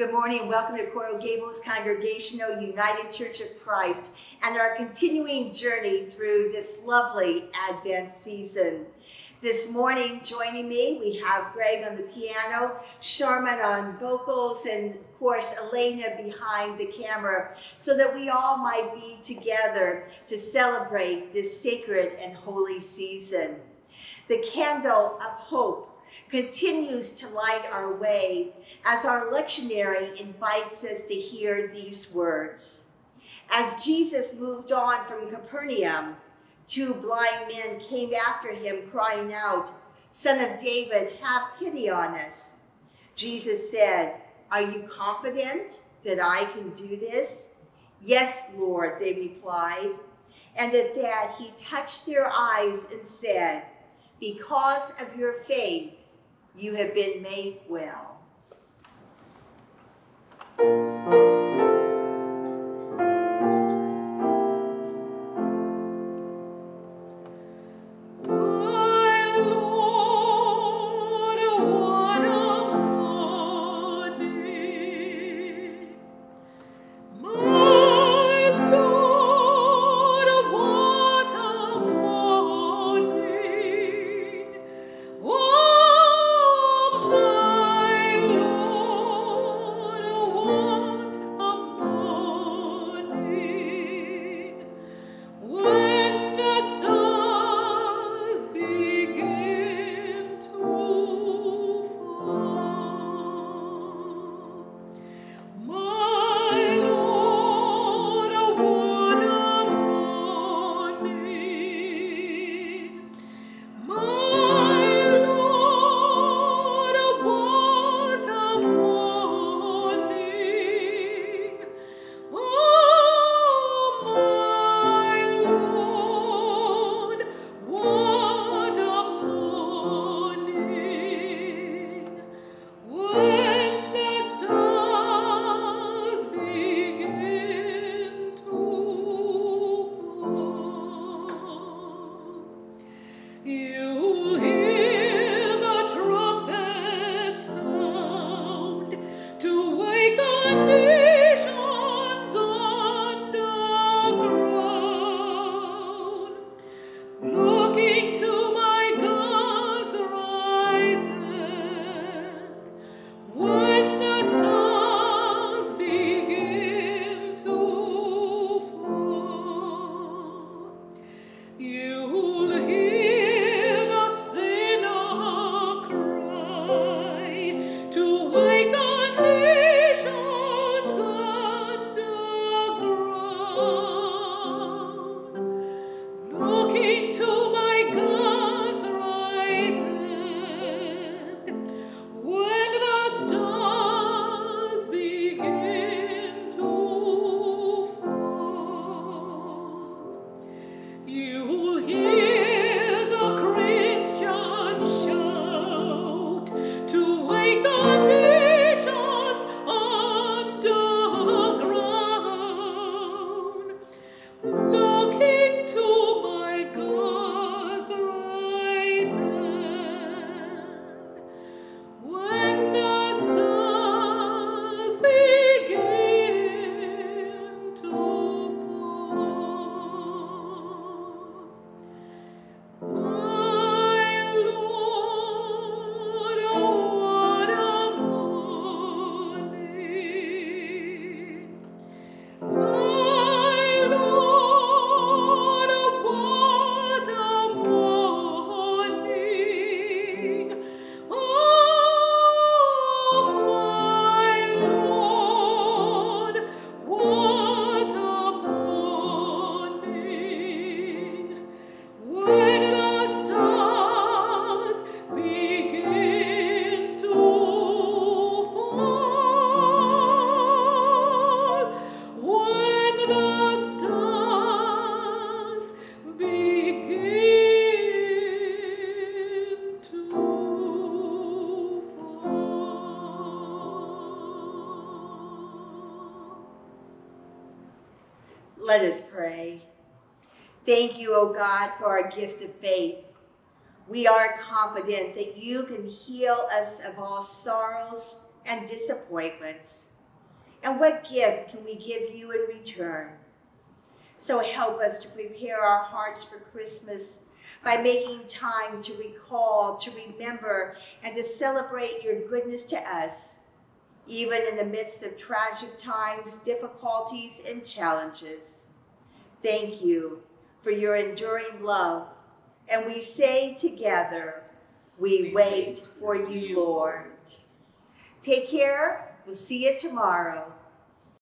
Good morning and welcome to Coral Gables Congregational United Church of Christ and our continuing journey through this lovely Advent season. This morning, joining me, we have Greg on the piano, Sharman on vocals, and of course, Elena behind the camera, so that we all might be together to celebrate this sacred and holy season. The candle of hope continues to light our way as our lectionary invites us to hear these words. As Jesus moved on from Capernaum, Two blind men came after him, crying out, Son of David, have pity on us. Jesus said, Are you confident that I can do this? Yes, Lord, they replied. And at that he touched their eyes and said, Because of your faith, you have been made well. Let us pray. Thank you, O God, for our gift of faith. We are confident that you can heal us of all sorrows and disappointments. And what gift can we give you in return? So help us to prepare our hearts for Christmas by making time to recall, to remember, and to celebrate your goodness to us, even in the midst of tragic times, difficulties, and challenges. Thank you for your enduring love. And we say together, we wait for you, Lord. Take care. We'll see you tomorrow.